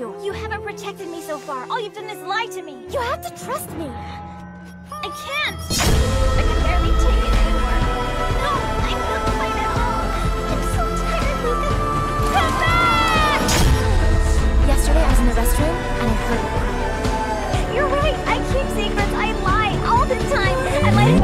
you. You haven't protected me so far. All you've done is lie to me. You have to trust me. I can't. I can barely take it anymore. No, I can't fight at all. I'm so tired, Come back! Yesterday, I was in the restroom, and I heard You're right. I keep secrets. I lie all the time. I lie